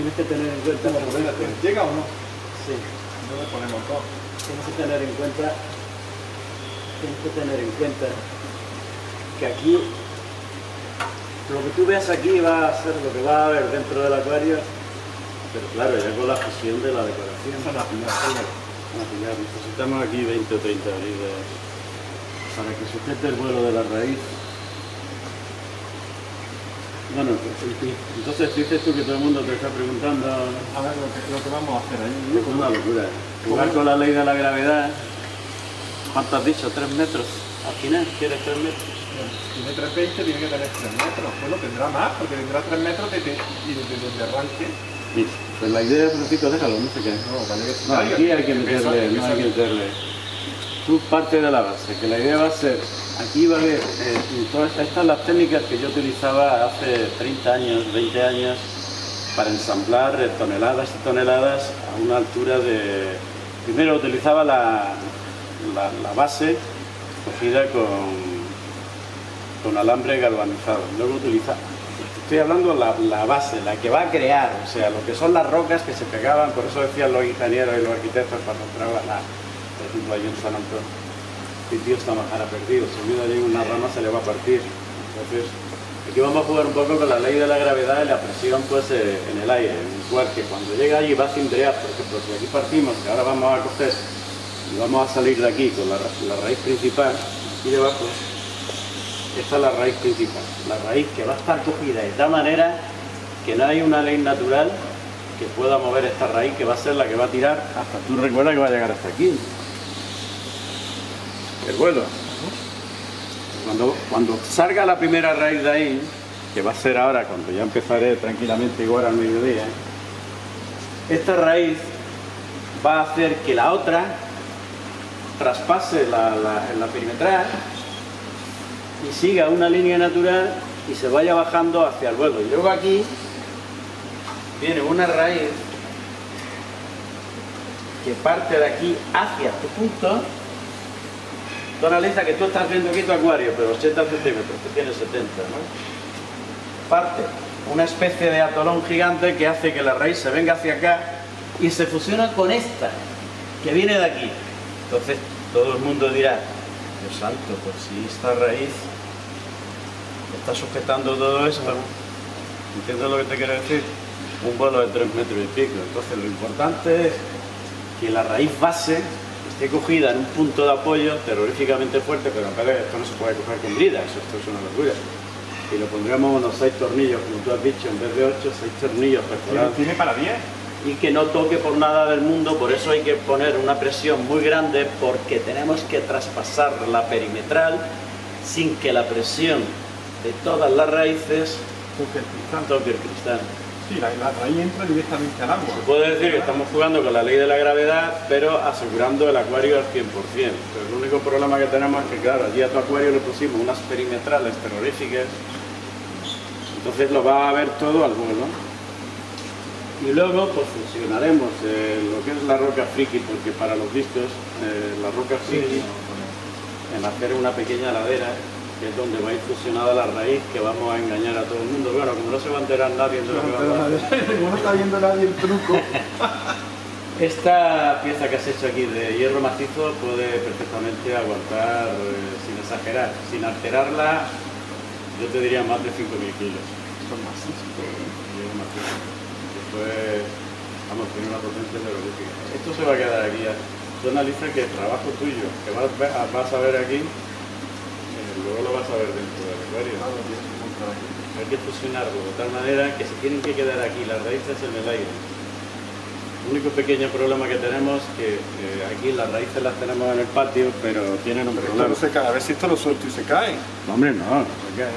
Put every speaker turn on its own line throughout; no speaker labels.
tienes que tener en cuenta...
¿Llega o no?
Sí.
No le ponemos dos.
Tienes que tener en cuenta... Tienes que tener en cuenta que aquí lo que tú veas aquí va a ser lo que va a haber dentro del acuario, pero claro, ya con la fusión de la decoración.
Esa es la primera.
Material. Necesitamos aquí 20 o 30 libras para que sujete el vuelo de la raíz. Bueno, entonces dices tú que todo el mundo te está preguntando,
A ver lo que, lo que vamos a hacer ahí.
es una locura. Jugar con la ley de la gravedad, ¿cuánto has dicho? ¿Tres metros? Al final, ¿quieres tres metros?
Tiene 320, tiene que tener 3 metros. Bueno, tendrá más, porque tendrá 3 metros desde, y desde donde arranque.
Sí, Pues la idea, Francisco, déjalo, no sé qué.
No, vale que
No, aquí hay que meterle, no hay que meterle. Parte de la base, que la idea va a ser, aquí va a haber, eh, todas estas las técnicas que yo utilizaba hace 30 años, 20 años, para ensamblar eh, toneladas y toneladas a una altura de... Primero utilizaba la, la, la base cogida con, con alambre galvanizado, luego utilizaba... Estoy hablando la, la base, la que va a crear, o sea, lo que son las rocas que se pegaban, por eso decían los ingenieros y los arquitectos cuando entraban a, por ejemplo, allí en San Antón, que tío está majara perdido, si mira allí una rama se le va a partir. Entonces, aquí vamos a jugar un poco con la ley de la gravedad y la presión pues eh, en el aire, cual que cuando llega allí va a cindrear, por ejemplo, si aquí partimos, que ahora vamos a coger y vamos a salir de aquí con la, la raíz principal, aquí debajo, esta es la raíz principal, la raíz que va a estar cogida de tal manera que no hay una ley natural que pueda mover esta raíz que va a ser la que va a tirar hasta tú recuerdas que va a llegar hasta aquí. El vuelo. Cuando, cuando salga la primera raíz de ahí, que va a ser ahora cuando ya empezaré tranquilamente igual al mediodía, esta raíz va a hacer que la otra traspase la, la, perimetral y siga una línea natural y se vaya bajando hacia el vuelo. Y luego aquí viene una raíz que parte de aquí hacia este punto. Tú analiza que tú estás viendo aquí tu acuario, pero 80 centímetros, tú tienes 70, ¿no? Parte una especie de atolón gigante que hace que la raíz se venga hacia acá y se fusiona con esta, que viene de aquí. Entonces todo el mundo dirá, Dios santo, pues si esta raíz está sujetando todo eso, ¿entiendes lo que te quiero decir? Un vuelo de 3 metros y pico. Entonces lo importante es que la raíz base esté cogida en un punto de apoyo terroríficamente fuerte, pero esto no se puede coger con brida, eso esto es una locura. Y lo pondríamos unos 6 tornillos, como tú has dicho, en vez de 8, 6 tornillos perforados
tiene para 10.
y que no toque por nada del mundo, por eso hay que poner una presión muy grande porque tenemos que traspasar la perimetral sin que la presión de todas las raíces
Porque el cristal.
toque el cristal.
Sí, la, la raíz entra directamente al agua.
Se puede decir que estamos jugando con la ley de la gravedad, pero asegurando el acuario al 100%. Pero el único problema que tenemos es que, claro, allí a tu acuario le pusimos unas perimetrales terroríficas, entonces lo va a ver todo al vuelo. Y luego pues fusionaremos eh, lo que es la roca friki, porque para los discos, eh, la roca friki, en hacer una pequeña ladera, que es donde va a ir fusionada la raíz, que vamos a engañar a todo el mundo. Bueno, como no se va a enterar nadie de lo que vamos a.
Como no está viendo nadie el truco.
Esta pieza que has hecho aquí de hierro macizo puede perfectamente aguantar, eh, sin exagerar, sin alterarla, yo te diría más de 5.000 kilos.
Son macizos.
Hierro macizo. Después, vamos, tiene una potencia terrorífica. Esto se va a quedar aquí. ya. Tú analiza que el trabajo tuyo, que vas, a- vas a ver aquí, luego lo vas a ver dentro del acuario. Hay que fusionarlo de tal manera que se tienen que quedar aquí las raíces en el aire. El único pequeño problema que tenemos es que eh, aquí las raíces las tenemos en el patio, pero tienen un
Pero esto
problema.
no se cae. A ver si esto lo suelto y se cae.
No, hombre, no, no se cae.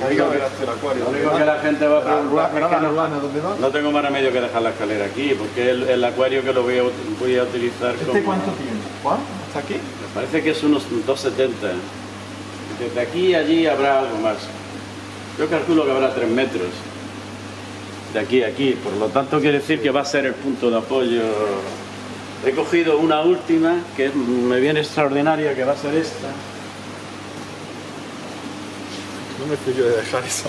Lo único que la gente va a preguntar es que no, no tengo más remedio que dejar la escalera aquí, porque el, el acuario que lo voy a, voy a utilizar
¿Este
como...
cuánto tiene? ¿Cuál? ¿Hasta aquí?
Me parece que es unos 270. Desde aquí a allí habrá algo más. Yo calculo que habrá 3 metros. De aquí a aquí. Por lo tanto, quiere decir que va a ser el punto de apoyo. He cogido una última que me viene extraordinaria, que va a ser esta.
No me fui yo de dejar eso.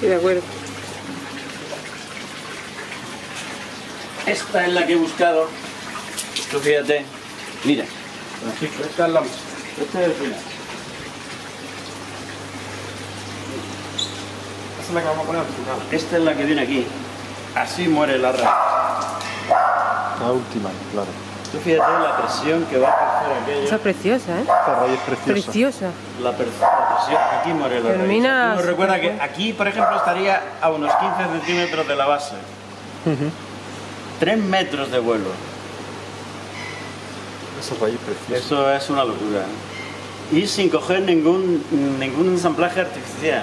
Sí, de acuerdo.
esta es la que he buscado. Tú fíjate. Mira, Francisco, esta es la... Este es el final.
Es la que vamos a poner al final.
Esta es la que viene aquí. Así muere la raíz.
La última, claro.
Tú fíjate la presión que va a ejercer aquello.
Esa es preciosa, ¿eh?
Esta raíz es preciosa.
Preciosa.
La, per- la presión, aquí muere la
Termina
raíz. Uno recuerda que aquí, por ejemplo, estaría a unos 15 centímetros de la base. 3 metros de vuelo.
Esa raíz es preciosa.
Eso es una locura. Y sin coger ningún, ningún ensamblaje artificial.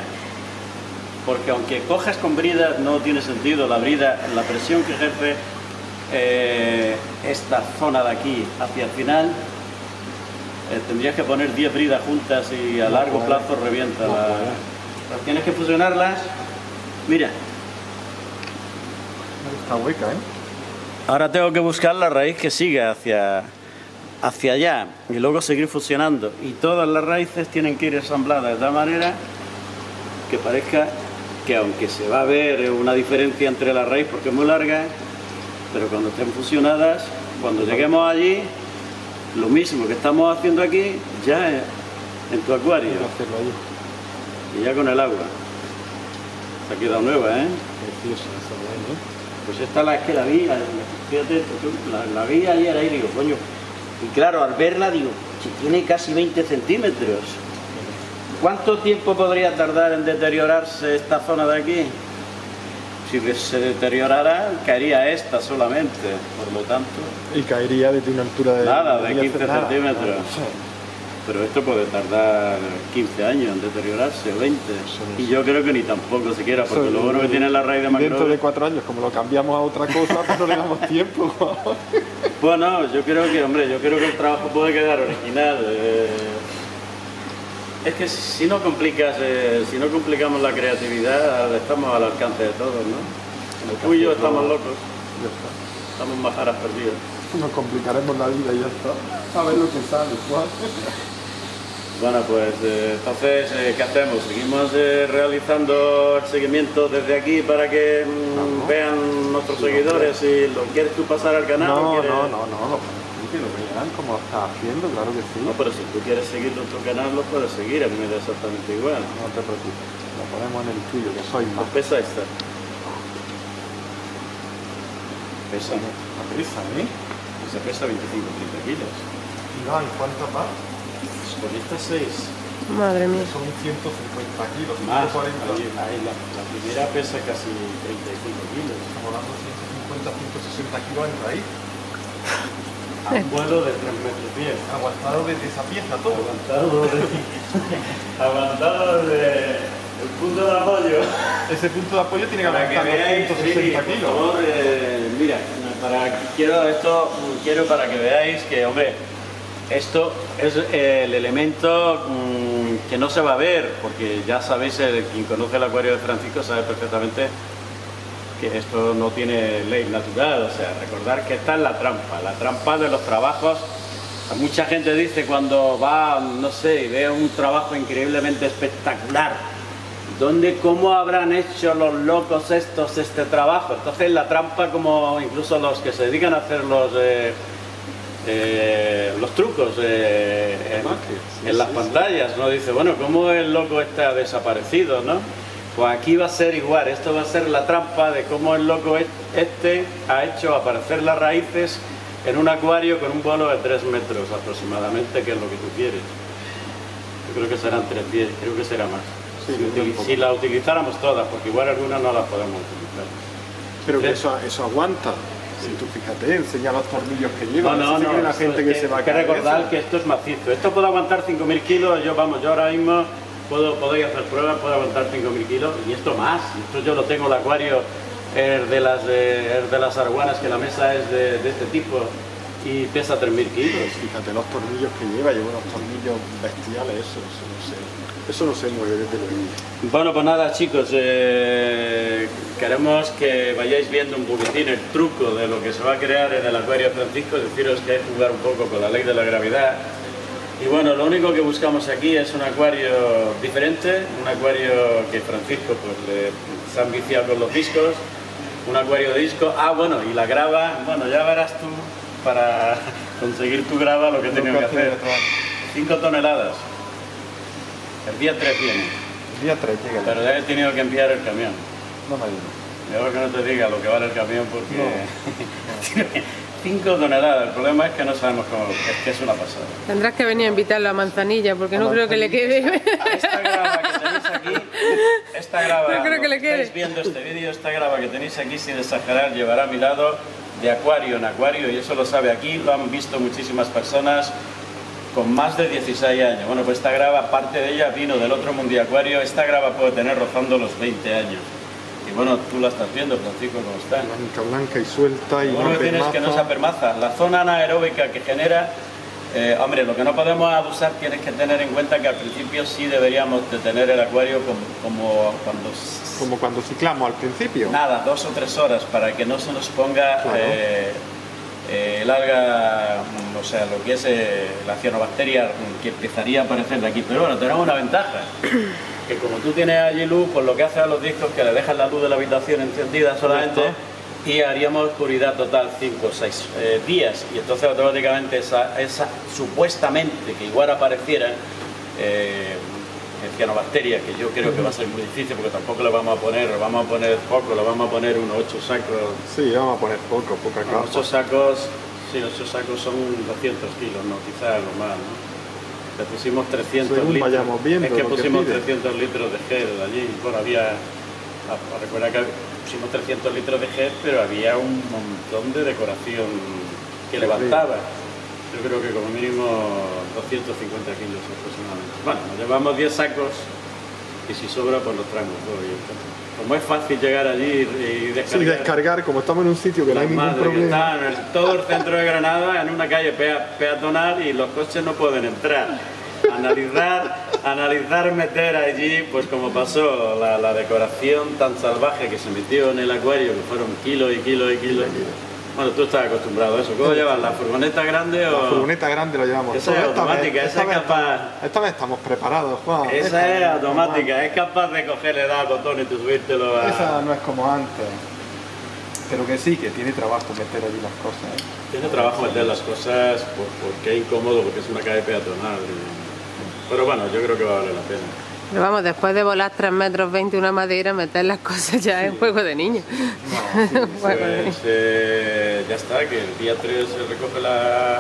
Porque aunque cojas con brida, no tiene sentido. La brida, la presión que ejerce eh, esta zona de aquí hacia el final, eh, tendrías que poner 10 bridas juntas y a largo plazo revienta la... las Tienes que fusionarlas. Mira,
Está hueca, ¿eh?
Ahora tengo que buscar la raíz que siga hacia, hacia allá y luego seguir fusionando. Y todas las raíces tienen que ir ensambladas de tal manera que parezca que aunque se va a ver una diferencia entre la raíz porque es muy larga, pero cuando estén fusionadas, cuando lleguemos allí, lo mismo que estamos haciendo aquí, ya en tu acuario y ya con el agua. Se ha quedado nueva, ¿eh?
Preciosa raíz, ¿eh?
Pues esta la es que la vi, la- fíjate, la, la vi ayer ahí, digo, coño. Y claro, al verla digo, que tiene casi 20 centímetros. ¿Cuánto tiempo podría tardar en deteriorarse esta zona de aquí? Si se deteriorara, caería esta solamente. Por lo tanto,
Y caería desde una altura de...
Nada, de
no
15
hacer nada.
centímetros. Pero esto puede tardar 15 años en deteriorarse, o 20.
Eso es.
Y yo creo que ni tampoco siquiera, porque lo bueno que tiene la raíz de
y Dentro
mangrove...
de cuatro años, como lo cambiamos a otra cosa, pues no le damos tiempo.
Bueno, yo creo que, hombre, yo creo que el trabajo puede quedar original. eh. Es que si no complicas, eh, si no complicamos la creatividad, estamos al alcance de todos, ¿no? Tú y yo estamos locos,
ya está.
estamos majaras perdidas.
Nos complicaremos la vida y ya está. A ver lo que sale, Juan.
Bueno, pues eh, entonces, eh, ¿qué hacemos? ¿Seguimos eh, realizando el seguimiento desde aquí para que mm, vean nuestros seguidores? Si lo quieres tú pasar al canal o
No,
quieres-
no, no, no, lo que lo vean como lo estás haciendo, claro que sí.
No, pero si tú quieres seguir nuestro canal, lo puedes seguir, a mí me da exactamente igual.
No te preocupes, lo ponemos en el tuyo, que soy más.
¿Qué pesa esta? Pesa,
La prisa, ¿eh?
esa pesa 25-30 kilos.
Iván, ¿cuántas va?
Con estas 6.
Madre mía.
Son 150 kilos,
Más,
140.
ahí, ahí la, la primera pesa casi 35 kilos.
Estamos hablando de 150, 160 kilos en raíz.
A un vuelo de 3 metros 10.
Aguantado desde esa pieza todo.
Aguantado de... aguantado de... el punto de apoyo.
Ese punto de apoyo tiene que
Para que veáis,
los
sí,
160
por
kilos.
favor, eh, mira, para, quiero esto, quiero para que veáis que, hombre, esto es eh, el elemento mm, que no se va a ver, porque ya sabéis, el, quien conoce el acuario de Francisco sabe perfectamente que esto no tiene ley natural, o sea, recordar que esta es la trampa, la trampa de los trabajos. Mucha gente dice cuando va, no sé, y ve un trabajo increíblemente espectacular, ¿dónde, cómo habrán hecho los locos estos este trabajo? Entonces la trampa, como incluso los que se dedican a hacer los, eh, eh, los trucos eh, en, en las pantallas, ¿no? Dice, bueno, ¿cómo el loco este ha desaparecido, no? Pues aquí va a ser igual, esto va a ser la trampa de cómo el loco e- este ha hecho aparecer las raíces en un acuario con un vuelo de 3 metros aproximadamente, que es lo que tú quieres. Yo creo que serán 3 pies, creo que será más.
Sí,
si, si la utilizáramos todas, porque igual algunas no las podemos utilizar.
Pero que eso, eso aguanta. Si tú fíjate, enseña los tornillos que lleva.
No, no, no.
que la gente que, se va a
hay que recordar
eso.
que esto es macizo. Esto puede aguantar 5.000 kilos. Yo, vamos, yo ahora mismo puedo, podéis hacer pruebas, puede aguantar 5.000 kilos y esto más. Esto yo lo tengo el acuario es de las de, es de las arguanas que la mesa es de, de este tipo y pesa 3.000 kilos.
Fíjate los tornillos que lleva, lleva unos tornillos bestiales, eso, eso no sé. Eso no se mueve desde luego.
Bueno, pues nada chicos, eh, queremos que vayáis viendo un poquitín el truco de lo que se va a crear en el acuario Francisco, deciros que hay que jugar un poco con la ley de la gravedad. Y bueno, lo único que buscamos aquí es un acuario diferente, un acuario que Francisco pues, le- se ha enviciado con los discos un acuario de disco. Ah, bueno, y la grava, bueno, ya verás tú para conseguir tu grava lo que he tenido que hacer. 5 toneladas. El día 3 viene.
El día 3 llega.
Pero ya he tenido que enviar el camión.
No me digas.
Mejor que no te diga lo que vale el camión porque... 5 toneladas, el problema es que no sabemos cómo, es que es una pasada.
Tendrás que venir a invitarlo a Manzanilla porque no creo que le quede.
Esta grava que tenéis aquí, esta grava,
No creo que le quede.
estáis viendo este vídeo, esta grava que tenéis aquí sin exagerar llevará a mi lado de acuario en acuario y eso lo sabe aquí, lo han visto muchísimas personas con más de 16 años. Bueno, pues esta grava, parte de ella vino del otro mundiacuario, esta grava puede tener rozando los 20 años. Bueno, tú la estás viendo, Francisco, cómo está.
Blanca, blanca y suelta y
bueno
no
que tienes es que no se apermaza. La zona anaeróbica que genera, eh, hombre, lo que no podemos abusar tienes que tener en cuenta que al principio sí deberíamos de tener el acuario como, como cuando
Como cuando ciclamos al principio.
nada, dos o tres horas para que no se nos ponga
Claro.
eh, eh, el alga, mm, o sea, lo que es eh, la cianobacteria mm, que empezaría a aparecer de aquí. Pero bueno, tenemos una ventaja, que como tú tienes allí luz, pues lo que hace a los discos que le dejas la luz de la habitación encendida solamente y haríamos oscuridad total 5 o 6 días y entonces automáticamente esa, esa supuestamente que igual apareciera eh, cianobacteria, que yo creo que va a ser muy difícil porque tampoco le vamos a poner, le vamos a poner poco, le vamos a poner unos 8 sacos
Sí, vamos a poner poco, poca capa.
ocho sacos, sí, ocho sacos son 200 kilos, no, quizás lo más, ¿no? Le pusimos 300
Según
litros.
vayamos viendo
es que
que
pusimos
pide.
300 litros de gel allí. Bueno, había. Recuerda que pusimos 300 litros de gel, pero había un montón de decoración que levantaba. Yo creo que como mínimo 250 kilos aproximadamente. Bueno, nos llevamos 10 sacos y si sobra, pues los traemos todos. Está. Como es fácil llegar allí y descargar.
Sí, descargar, como estamos en un sitio que no hay ningún problema.
están en el- todo el centro de Granada, en una calle pea- peatonal y los coches no pueden entrar. Analizar, analizar, meter allí, pues como pasó la, la decoración tan salvaje que se metió en el acuario, que fueron kilos y kilos y kilos. Bueno, tú estás acostumbrado a eso. ¿Cómo llevas? ¿La furgoneta grande o...?
La furgoneta grande la llevamos.
Esa es automática, esa es capaz-
Esta vez estamos preparados, Juan.
Esa
Esta
es automática, es capaz de cogerle, dar al botón y tú subírtelo a...
Esa no es como antes. Pero que sí, que tiene trabajo meter allí las cosas. ¿eh?
Tiene trabajo meter las cosas por- porque es incómodo, porque es una calle peatonal. Pero bueno, yo creo que va a valer la pena.
Pero vamos, después de volar 3 metros 20 una madera, meter las cosas ya es juego de niños. Juego de niños.
Pues eh, ya está, que el día 3 se recoge la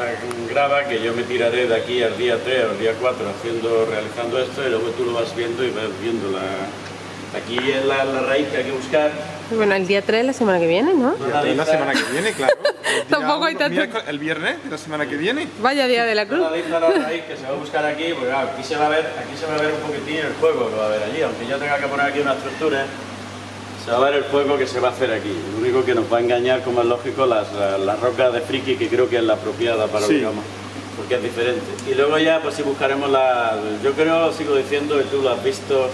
grava, que yo me tiraré de aquí al día 3 o al día 4 haciendo, realizando esto y luego tú lo vas viendo y vas viendo la... Aquí es la, la raíz que hay que buscar.
Bueno, el día 3 la semana que viene, ¿no?
Y hasta la semana que viene, claro. El día
Tampoco hay tanto-
El viernes de la semana que viene.
Vaya día de la cruz.
Que se va a buscar aquí, porque claro, aquí se va a ver, aquí se va a ver un poquitín el juego que va a haber allí, aunque yo tenga que poner aquí una estructura, se va a ver el juego que se va a hacer aquí. Lo único que nos va a engañar, como es lógico, las, las, las rocas de friki, que creo que es la apropiada para
Sí.
lo que vamos, porque es diferente. Y luego ya, pues sí buscaremos la, yo creo, sigo diciendo, y tú lo has visto,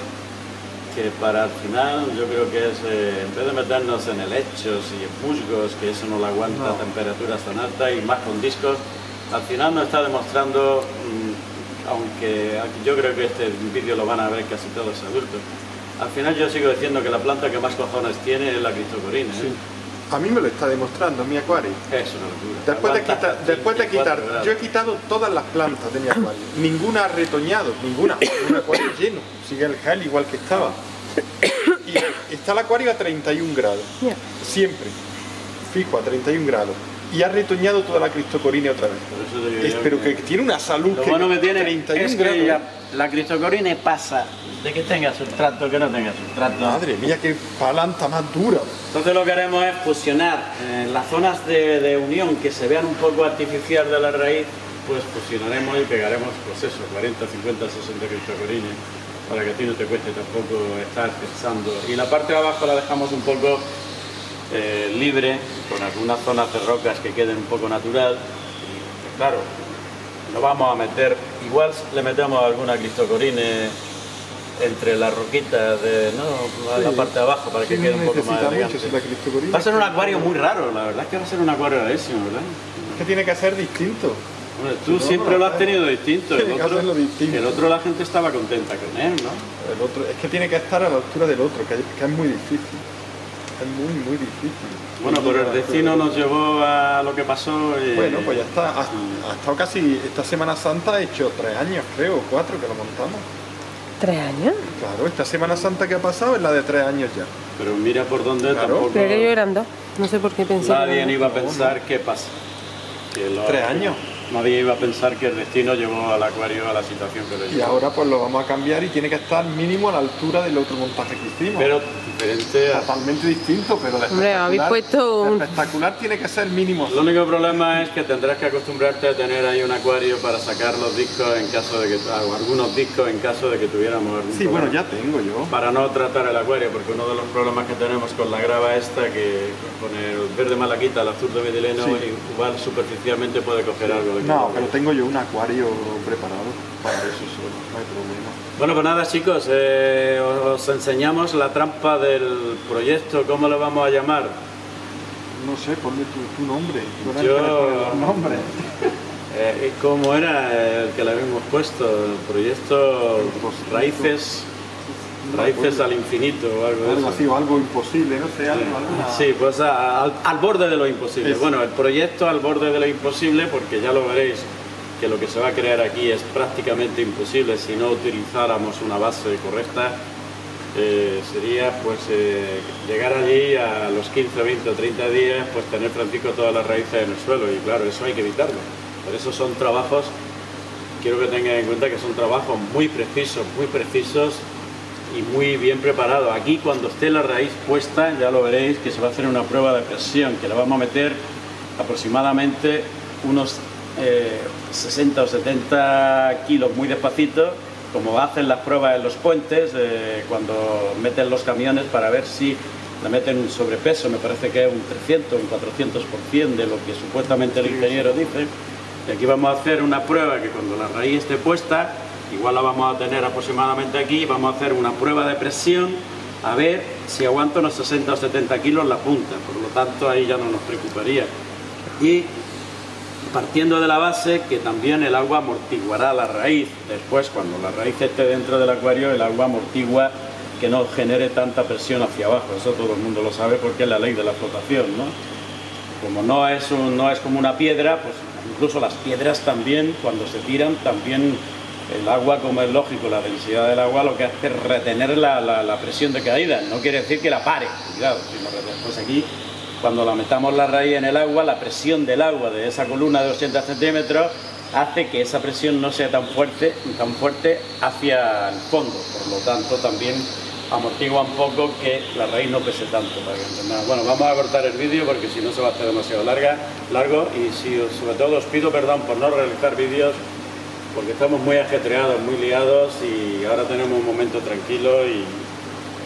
que para el final yo creo que es, eh, en vez de meternos en helechos y en musgos, que eso no lo aguanta a temperaturas tan altas y más con discos, al final nos está demostrando, mm, aunque yo creo que este vídeo lo van a ver casi todos adultos, al final yo sigo diciendo que la planta que más cojones tiene es la cristocorina. ¿eh?
A mí me lo está demostrando mi acuario.
Es una locura.
Después de,
hasta
después de
24
quitar,
grados.
yo he quitado todas las plantas de mi acuario. Ninguna ha retoñado, ninguna. Un acuario lleno. Sigue el gel igual que estaba. Y está el acuario a 31 grados. Siempre. Fijo, a 31 grados. Y ha retoñado toda la cristocorina otra vez. Es- pero que tiene una salud
Lo
que
bueno que tiene
31
es que
grados.
la, la cristocorina pasa de que tenga sustrato que no tenga sustrato.
Madre mía, qué planta más dura.
Entonces lo que haremos es fusionar eh, las zonas de, de unión que se vean un poco artificial de la raíz, pues fusionaremos y pegaremos, pues eso, 40, 50, 60 cristocorines, para que a ti no te cueste tampoco estar pensando. Y la parte de abajo la dejamos un poco eh, libre, con algunas zonas de rocas que queden un poco natural. Y, claro, no vamos a meter, igual le metemos alguna cristocorine entre las roquitas de no, la
Sí.
parte de abajo para que
Sí,
quede un poco más elegante. Va a ser un acuario muy raro, la verdad es que va a ser un acuario rarísimo, ¿verdad?
Es que tiene que ser distinto.
Bueno, tú
No,
siempre lo has tenido distinto. El otro,
distinto.
el otro la gente estaba contenta con él, ¿no?
El otro, es que tiene que estar a la altura del otro, que, que es muy difícil. Es muy, muy difícil.
Bueno, pero el destino nos llevó a lo que pasó. y-
Bueno, pues ya está. Ha, ha estado casi. Esta Semana Santa ha hecho tres años, creo, o cuatro que lo montamos.
¿Tres años?
Claro, esta Semana Santa que ha pasado es la de tres años ya.
Pero mira por dónde
Claro.
tampoco.
Creo que yo eran dos. No sé por qué pensé. que
Nadie
dos.
iba a pensar qué pasa. Que lo-
Tres años.
Nadie iba a pensar que el destino llevó al acuario a la situación que lo
Y ahora pues lo vamos a cambiar y tiene que estar mínimo a la altura del otro montaje que hicimos.
Pero diferente a...
Totalmente distinto, pero de
Hombre, habéis
espectacular-
puesto
de
un-
espectacular tiene que ser mínimo.
El único problema es que tendrás que acostumbrarte a tener ahí un acuario para sacar los discos en caso de que... ah, o algunos discos en caso de que tuviéramos algún
Sí, bueno, ya tengo yo.
Para no tratar el acuario, porque uno de los problemas que tenemos con la grava esta, que con el verde malaquita, el azul de metileno,
Sí.
igual superficialmente puede coger algo de
No, pero tengo yo un acuario preparado para eso solo, no hay problema.
Bueno, pues nada chicos, eh, os os enseñamos la trampa del proyecto, ¿cómo lo vamos a llamar?
No sé, ponle tu, tu nombre. Tú
Yo-
el nombres.
Eh, ¿Cómo era el que le habíamos puesto? El proyecto. Raíces, Raíces al infinito o algo de
Algo
eso.
así, o algo imposible, no sé, algo, alguna...
Sí, pues a- al, al borde de lo imposible.
Eso.
Bueno, el proyecto al borde de lo imposible, porque ya lo veréis que lo que se va a crear aquí es prácticamente imposible si no utilizáramos una base correcta. eh, sería pues eh, llegar allí a los 15, 20 o 30 días, pues tener Francisco todas las raíces en el suelo y claro, eso hay que evitarlo. Por eso son trabajos, quiero que tengan en cuenta que son trabajos muy precisos, muy precisos y muy bien preparado. Aquí cuando esté la raíz puesta, ya lo veréis que se va a hacer una prueba de presión, que le vamos a meter aproximadamente unos eh, 60 o 70 kilos muy despacito, como hacen las pruebas en los puentes, eh, cuando meten los camiones para ver si le meten un sobrepeso, me parece que es un 300, un 400% de lo que supuestamente el ingeniero dice. Y aquí vamos a hacer una prueba que cuando la raíz esté puesta, igual la vamos a tener aproximadamente aquí, vamos a hacer una prueba de presión a ver si aguanta unos 60 o 70 kilos la punta, por lo tanto ahí ya no nos preocuparía. Y partiendo de la base que también el agua amortiguará la raíz, después cuando la raíz esté dentro del acuario el agua amortigua que no genere tanta presión hacia abajo, eso todo el mundo lo sabe porque es la ley de la flotación, ¿no? como no es, un- no es como una piedra, pues incluso las piedras también, cuando se tiran, también el agua, como es lógico, la densidad del agua lo que hace es retener la, la- presión de caída. No quiere decir que la pare, cuidado, sino después aquí, cuando la metamos la raíz en el agua, la presión del agua de esa columna de 80 centímetros hace que esa presión no sea tan fuerte, tan fuerte hacia el fondo. Por lo tanto, también amortigua un poco que la raíz no pese tanto. Bueno, vamos a cortar el vídeo porque si no se va a hacer demasiado larga, largo y si sobre todo os pido perdón por no realizar vídeos porque estamos muy ajetreados, muy liados y ahora tenemos un momento tranquilo y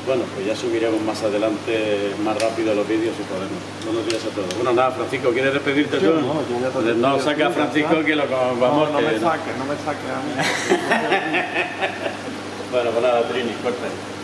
bueno, pues ya subiremos más adelante más rápido los vídeos si podemos. Buenos días a todos. Bueno, nada, Francisco, ¿quieres despedirte
Yo
tú?
no, yo ya
no saca a Francisco que lo vamos
no, no me saques, no me saques a mí.
Bueno, pues nada, Trini, corta. ahí.